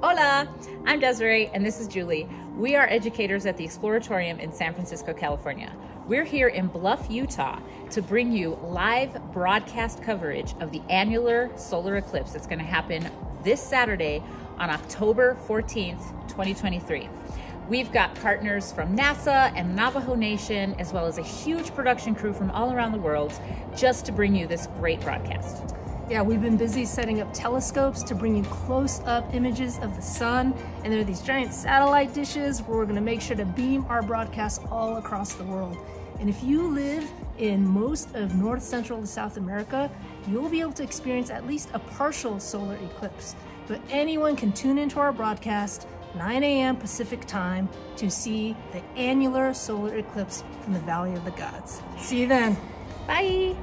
Hola, I'm Desiree and this is Julie. We are educators at the Exploratorium in San Francisco, California. We're here in Bluff, Utah to bring you live broadcast coverage of the annular solar eclipse that's going to happen this Saturday on October 14th, 2023. We've got partners from NASA and Navajo Nation, as well as a huge production crew from all around the world, just to bring you this great broadcast. Yeah, we've been busy setting up telescopes to bring you close-up images of the sun, and there are these giant satellite dishes where we're gonna make sure to beam our broadcasts all across the world. And if you live in most of North Central and South America, you'll be able to experience at least a partial solar eclipse. But anyone can tune into our broadcast 9 a.m. Pacific time to see the annular solar eclipse from the Valley of the Gods. See you then. Bye.